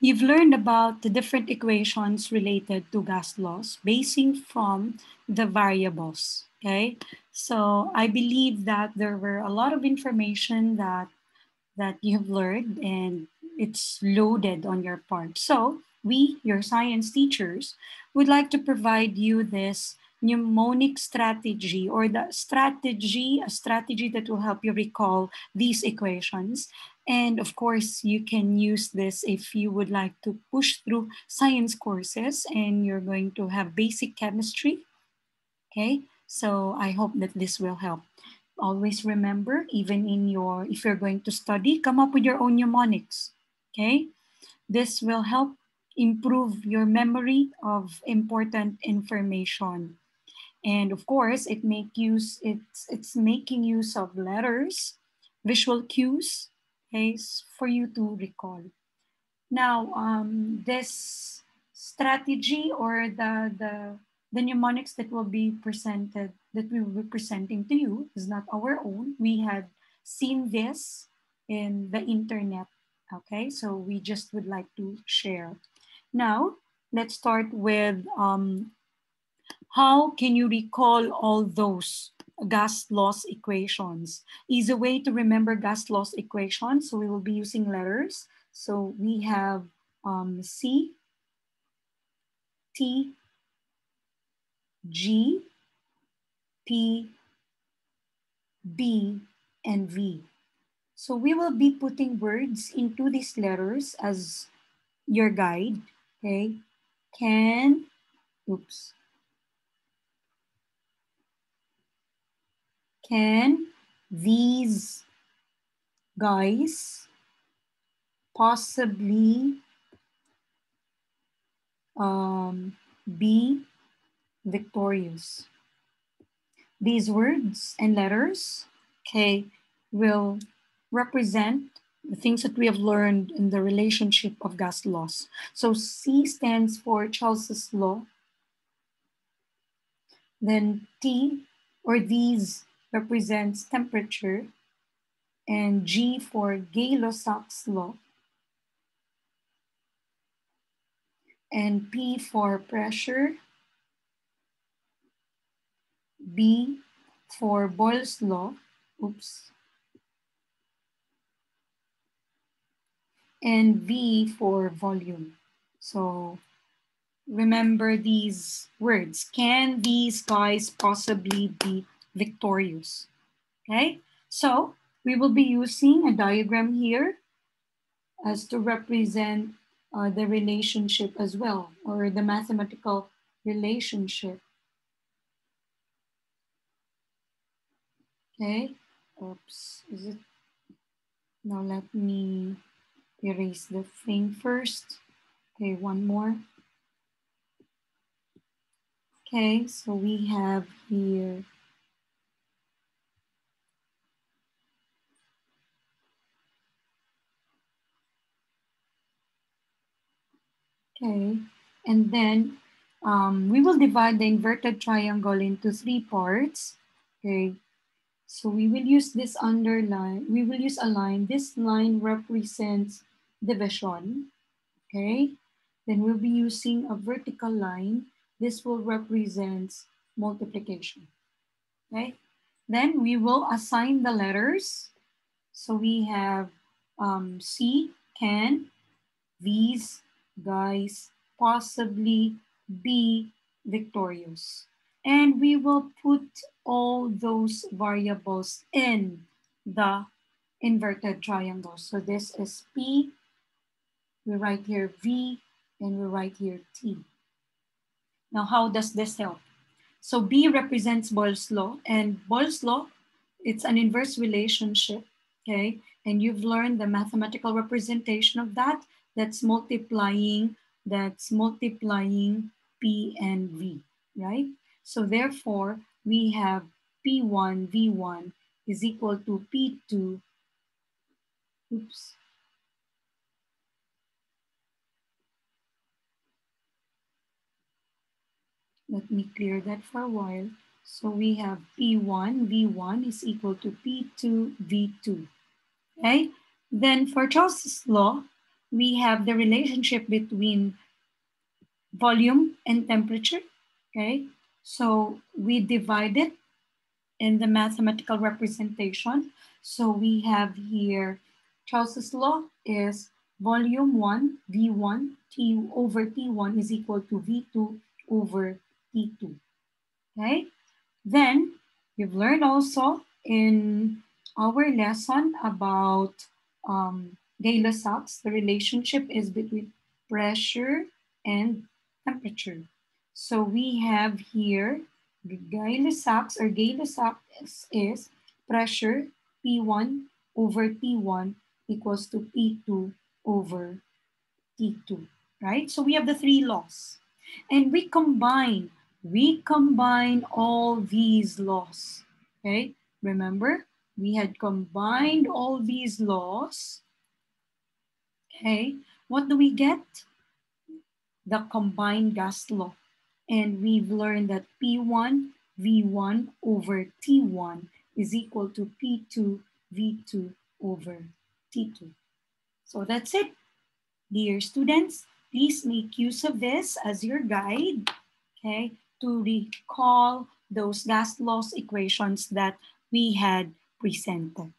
you've learned about the different equations related to gas laws basing from the variables, okay? So I believe that there were a lot of information that, that you've learned and it's loaded on your part. So we, your science teachers, would like to provide you this mnemonic strategy or the strategy, a strategy that will help you recall these equations. And of course, you can use this if you would like to push through science courses and you're going to have basic chemistry. Okay, so I hope that this will help. Always remember, even in your, if you're going to study, come up with your own mnemonics. Okay, this will help improve your memory of important information. And of course, it make use it's it's making use of letters, visual cues, okay, for you to recall. Now, um, this strategy or the the the mnemonics that will be presented that we will be presenting to you is not our own. We had seen this in the internet. Okay, so we just would like to share. Now, let's start with um, how can you recall all those gas laws equations? Easy way to remember gas laws equations. So we will be using letters. So we have um, C, T, G, P, B, and V. So we will be putting words into these letters as your guide, okay? Can, oops, Can these guys possibly um, be victorious? These words and letters, okay, will represent the things that we have learned in the relationship of gas laws. So C stands for Charles's law. Then T or these represents temperature, and G for Gay-Lussac's law, and P for pressure, B for Boyle's law, oops, and V for volume. So remember these words. Can these guys possibly be victorious. Okay, so we will be using a diagram here as to represent uh, the relationship as well, or the mathematical relationship. Okay, oops, is it? Now let me erase the thing first. Okay, one more. Okay, so we have here Okay, and then um, we will divide the inverted triangle into three parts. Okay, so we will use this underline, we will use a line. This line represents division. Okay, then we'll be using a vertical line. This will represent multiplication. Okay, then we will assign the letters. So we have um, C, can, these, guys possibly be victorious. And we will put all those variables in the inverted triangle. So this is P, we write here V, and we write here T. Now, how does this help? So B represents Boyle's law, and Boyle's law, it's an inverse relationship, okay? And you've learned the mathematical representation of that that's multiplying, that's multiplying P and V, right? So therefore, we have P1, V1 is equal to P2, oops, Let me clear that for a while. So we have P1, V1 is equal to P2, V2. Okay? Then for Charles's law, we have the relationship between volume and temperature, okay? So we divide it in the mathematical representation. So we have here, Charles's law is volume 1, V1, T over T1 is equal to V2 over T2, okay? Then you've learned also in our lesson about um, Gay-Lussac's, the relationship is between pressure and temperature. So we have here Gay-Lussac's or Gay-Lussac's is pressure P1 over T1 equals to P2 over T2, right? So we have the three laws and we combine, we combine all these laws, okay? Remember, we had combined all these laws. Okay, what do we get? The combined gas law. And we've learned that P1 V1 over T1 is equal to P2 V2 over T2. So that's it. Dear students, please make use of this as your guide, okay, to recall those gas laws equations that we had presented.